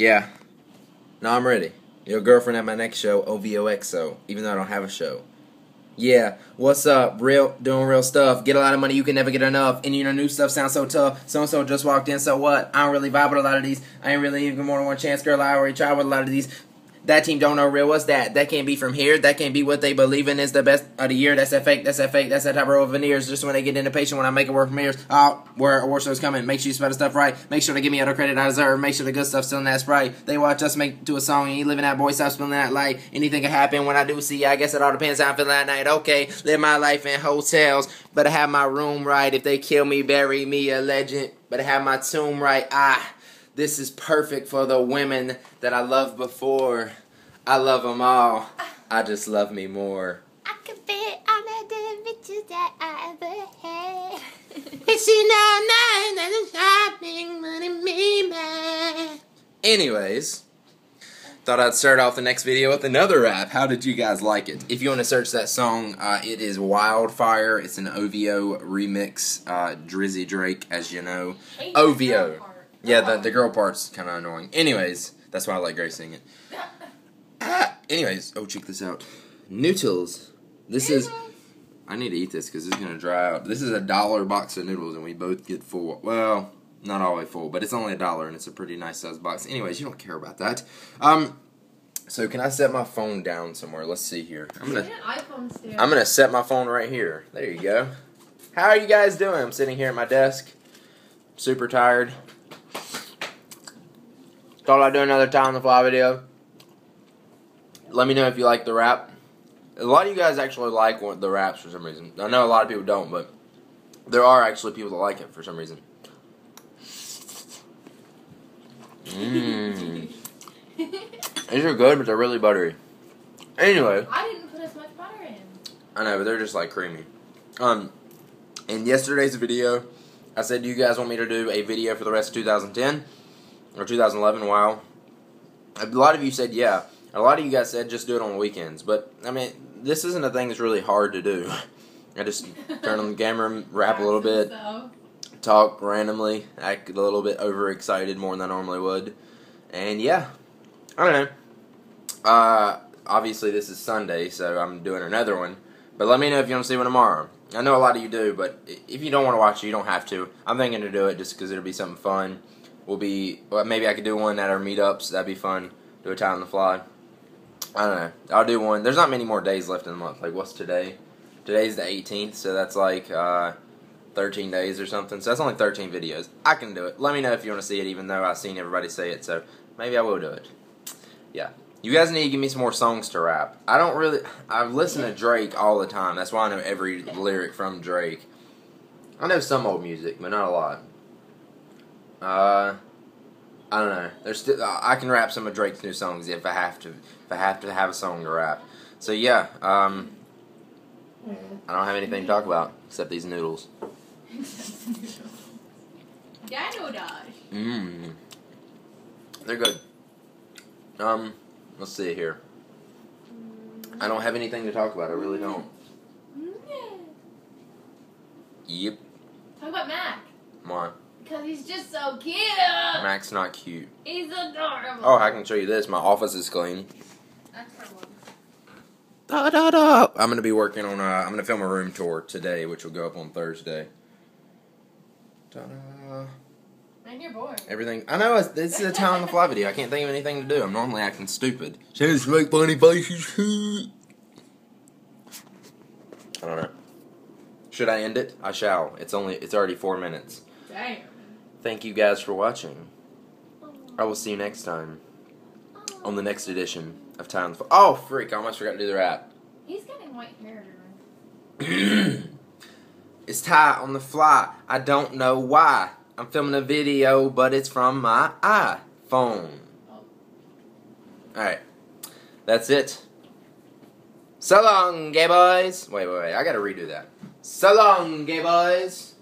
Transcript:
Yeah. No, I'm ready. Your girlfriend at my next show, OVOXO, even though I don't have a show. Yeah, what's up? Real, doing real stuff. Get a lot of money, you can never get enough. And you know, new stuff sounds so tough. So and so just walked in, so what? I don't really vibe with a lot of these. I ain't really even more than one chance, girl. I already tried with a lot of these. That team don't know real. What's that? That can't be from here. That can't be what they believe in is the best of the year. That's that fake. That's that fake. That's that type of veneers. Just when they get into patient, when I make it work from mirrors. Oh, where war show's coming. Make sure you spell the stuff right. Make sure to give me the credit I deserve. Make sure the good stuff's still in that sprite. They watch us make to a song and you living that boy. Stop spilling that light. Anything can happen when I do see. I guess it all depends how I'm feeling that night. Okay, live my life in hotels, but I have my room right. If they kill me, bury me a legend. But I have my tomb right. Ah, this is perfect for the women that I loved before. I love them all. I just love me more. I can fit all of the bitches that I ever had. It's now night and the shopping money me man. Anyways, thought I'd start off the next video with another rap. How did you guys like it? If you want to search that song, uh, it is Wildfire. It's an OVO remix. Uh, Drizzy Drake, as you know. Hate OVO. The girl part. Yeah, the, the girl part's kind of annoying. Anyways, that's why I like Grace singing it. Ah, anyways, oh, check this out. Noodles. This is. I need to eat this because it's gonna dry out. This is a dollar box of noodles, and we both get full. Well, not all the way full, but it's only a dollar, and it's a pretty nice sized box. Anyways, you don't care about that. Um, so can I set my phone down somewhere? Let's see here. I'm gonna. iPhone. I'm gonna set my phone right here. There you go. How are you guys doing? I'm sitting here at my desk, super tired. Thought I'd do another Ty on the fly video. Let me know if you like the rap. A lot of you guys actually like the raps for some reason. I know a lot of people don't, but there are actually people that like it for some reason. Mmm. These are good, but they're really buttery. Anyway. I didn't put as much butter in. I know, but they're just like creamy. Um, in yesterday's video, I said, "Do you guys want me to do a video for the rest of 2010 or 2011?" Wow, a lot of you said yeah. A lot of you guys said just do it on the weekends. But I mean, this isn't a thing that's really hard to do. I just turn on the camera, rap a little bit, talk randomly, act a little bit overexcited more than I normally would, and yeah, I don't know. Uh, obviously this is Sunday, so I'm doing another one. But let me know if you want to see one tomorrow. I know a lot of you do, but if you don't want to watch it, you don't have to. I'm thinking to do it just because it'll be something fun. We'll be, well, maybe I could do one at our meetups. That'd be fun. Do a Ty on the fly. I don't know. I'll do one. There's not many more days left in the month. Like, what's today? Today's the 18th, so that's like uh, 13 days or something. So that's only 13 videos. I can do it. Let me know if you want to see it, even though I've seen everybody say it. So maybe I will do it. Yeah. You guys need to give me some more songs to rap. I don't really. I've listened to Drake all the time. That's why I know every lyric from Drake. I know some old music, but not a lot. Uh, I don't know. There's still. I can rap some of Drake's new songs if I have to. If I have to have a song to rap. So yeah. Um, I don't have anything to talk about except these noodles. Dino Dodge. Mmm. They're good. Um, let's see here. I don't have anything to talk about. I really don't. Yep. Talk about Mac. Why? Because he's just so cute. Mac's not cute. He's adorable. Oh, I can show you this. My office is clean. That's for one. Da da da. I'm gonna be working on. Uh, I'm gonna film a room tour today, which will go up on Thursday. Da da. And you're bored. Everything. I know. It's, this is a Ty on the fly video. I can't think of anything to do. I'm normally acting stupid. Just make funny faces. I don't know. Should I end it? I shall. It's only. It's already four minutes. Damn. Thank you guys for watching. I will see you next time on the next edition of Ty on. Oh, freak! I almost forgot to do the rap. He's getting white hair, it's Ty on the fly. I don't know why. I'm filming a video, but it's from my iPhone. Oh. Alright. That's it. So long, gay boys. Wait, wait, wait. I gotta redo that. So long, gay boys.